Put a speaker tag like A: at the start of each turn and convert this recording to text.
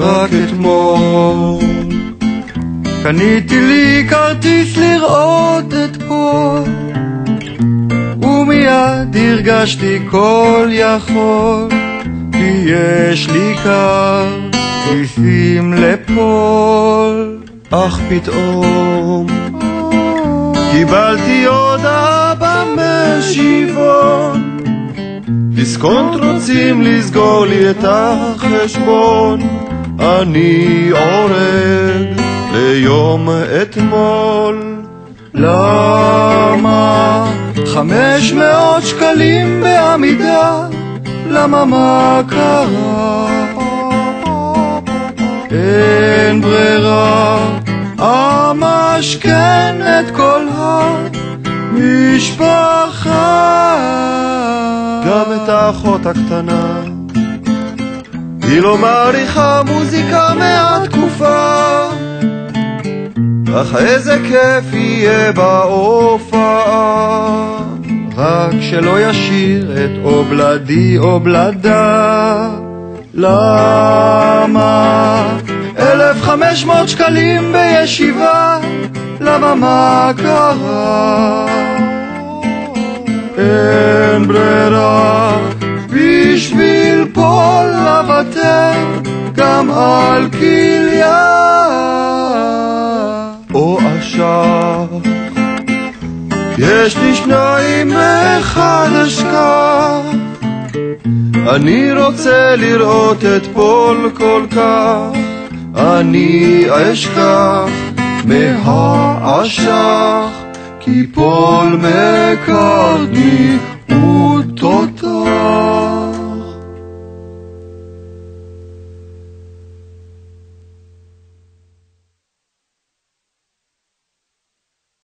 A: רק אתמול. קניתי לי כרטיס לראות את פול ומיד הרגשתי כל יכול כי יש לי כרטיסים לפול אך פתאום קיבלתי הודעה במשיבון דיסקונט רוצים לסגור לי את החשבון אני עורג ליום אתמול למה חמש מאות שקלים בעמידה? למה מה קרה? אין ברירה, אמשכן את כל המשפחה גם את האחות הקטנה היא לא מעריכה מוזיקה מהתקופה אך איזה כיף יהיה בהופעה. רק שלא ישיר את אובלדי אובלדה. למה אלף חמש מאות שקלים בישיבה? למה מה קרה? אין ברירה גם על כליה. או אשך יש לי שניים אחד אשכח אני רוצה לראות את פול כל כך. אני אשכח מהאשך כי פול מקרטני הוא